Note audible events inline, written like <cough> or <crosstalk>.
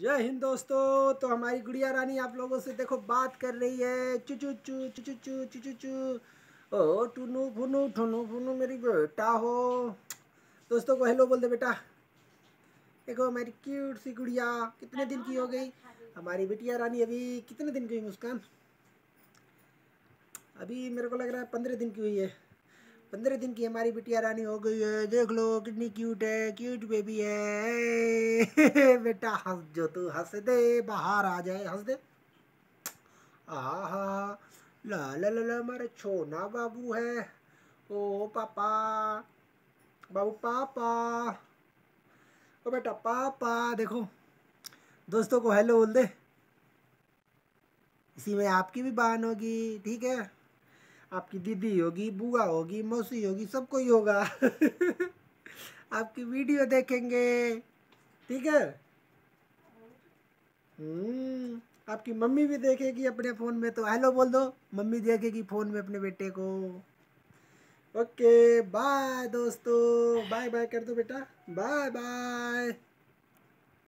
जय हिंद दोस्तों तो हमारी गुड़िया रानी आप लोगों से देखो बात कर रही है। चुचू चू चुचू चू चुचू चू ओ, टूनू फुनू, ठुनू फुनू मेरी बेटा हो। दोस्तों को हेलो बोल दे बेटा। देखो हमारी क्यूट सी गुड़िया, कितने दिन की हो गई? हमारी बिटिया रानी अभी कितने दिन की हुई मुस्कान? अभी मेरे को लग रहा है पंद्रह दिन की हुई है। पंद्रह दिन की हमारी बिटिया रानी हो गई है। देख लो कितनी क्यूट है। क्यूट बेबी है। <laughs> बेटा, हंस जो तू, हंस दे। बाहर आ जाए, हंस दे। आहा ला ला ला ला छोना बाबू है। ओ, पापा। बाबू, पापा। ओ, बेटा, पापा, देखो। दोस्तों को हेलो बोल दे। इसी में आपकी भी बहन होगी, ठीक है? आपकी दीदी होगी, बुआ होगी, मौसी होगी, सब कोई होगा। <laughs> आपकी वीडियो देखेंगे। ठीक है? हम्म आपकी मम्मी भी देखेगी अपने फ़ोन में तो हेलो बोल दो। मम्मी देखेगी फ़ोन में अपने बेटे को। ओके, बाय दोस्तों। बाय बाय कर दो बेटा। Bye bye.